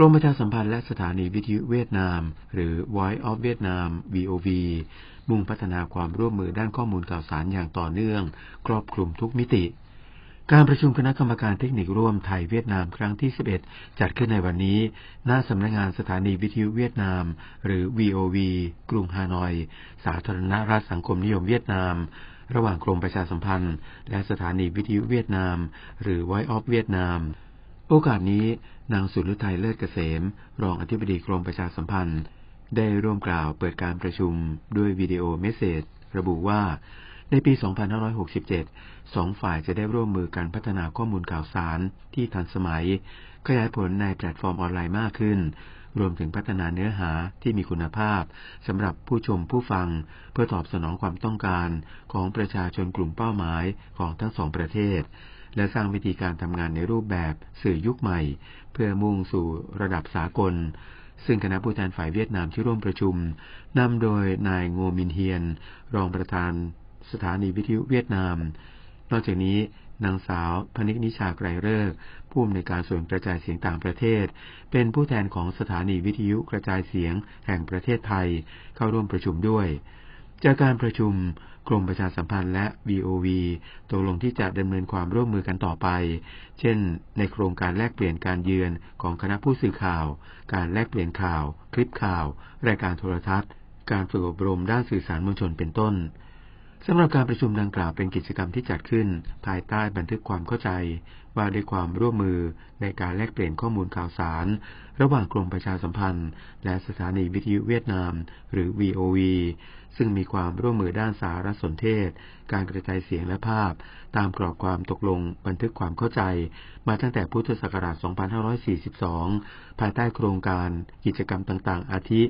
รมประชาสัมพันธ์และสถานีวิทยุเวียดนาม หรือ Voice of Vietnam VOV มุ่งพัฒนาความร่วมมือด้านข้อมูลข่าวสารอย่างต่อเนื่อง ครอบคลุมทุกมิติ การประชุมคณะกรรมการเทคนิคร่วมไทยเวียดนามครั้งที่ 11 จัดขึ้นในวันนี้ หน้าสำนักงงานสถานีวิทยุเวียดนาม หรือ VOV กรุงฮานอย สาธารณรัฐสังคมนิยมเวียดนาม ระหว่างกรมประชาสัมพันธ์ และสถานีวิทยุเวียดนาม หรือ Voice of Vietnam โอกาสนี้นางสุดฤทัยเลิศเกษม รองอธิบดีกรมประชาสัมพันธ์ ได้ร่วมกล่าวเปิดการประชุมด้วย video message ระบุว่า ในปี 2567 สองฝ่ายจะได้ร่วมมือกันพัฒนาข้อมูลข่าวสารที่ทันสมัย ขยายผลในแพลตฟอร์มออนไลน์มากขึ้น รวมถึงพัฒนาเนื้อหาที่มีคุณภาพสำหรับผู้ชมผู้ฟัง เพื่อตอบสนองความต้องการของประชาชนกลุ่มเป้าหมายของทั้งสองประเทศ และสร้างวิธีการทำงานในรูปแบบสื่อยุคใหม่ เพื่อมุ่งสู่ระดับสากลซึ่งคณะผู้แทนฝ่ายเวียดนามที่ร่วมประชุมนำโดยนายโงมินเฮียน รองประธาน สถานีวิทยุเวียดนาม นอกจากนี้นางสาวพนิกนิชาไกรเลิกผู้อำนวยการส่วนกระจายเสียงต่างประเทศ เป็นผู้แทนของสถานีวิทยุกระจายเสียงแห่งประเทศไทยเข้าร่วมประชุมด้วย จากการประชุมกรมประชาสัมพันธ์และ VOV ตกลงที่จะดำเนินความร่วมมือกันต่อไป เช่น ในโครงการแลกเปลี่ยนการเยือนของคณะผู้สื่อข่าว การแลกเปลี่ยนข่าว คลิปข่าว รายการโทรทัศน์ การฝึกอบรมด้านสื่อสารมวลชนเป็นต้น สำหรับการประชุมดังกล่าวเป็นกิจกรรมที่จัดขึ้น ภายใต้บันทึกความเข้าใจ ว่าด้วยความร่วมมือในการแลกเปลี่ยนข้อมูลข่าวสาร ระหว่างกรมประชาสัมพันธ์ และสถานีวิทยุเวียดนาม หรือ VOV ซึ่งมีความร่วมมือด้านสารสนเทศ การกระจายเสียงและภาพ ตามกรอบความตกลงบันทึกความเข้าใจ มาตั้งแต่พุทธศักราช 2542 ภายใต้โครงการกิจกรรมต่างๆ อาทิ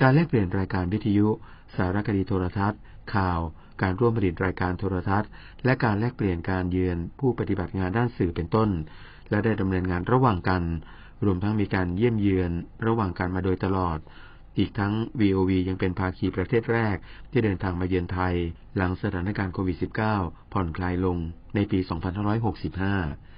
การแลกเปลี่ยนรายการวิทยุ สารคดีโทรทัศน์ ข่าว การร่วมผลิตรายการโทรทัศน์ และการแลกเปลี่ยนการเยือนผู้ปฏิบัติงานด้านสื่อเป็นต้น และได้ดำเนินงานระหว่างกัน รวมทั้งมีการเยี่ยมเยือนระหว่างกันมาโดยตลอด อีกทั้ง VOV ยังเป็นภาคีประเทศแรกที่เดินทางมาเยือนไทย หลังสถานการณ์โควิด -19 ผ่อนคลายลงในปี 2565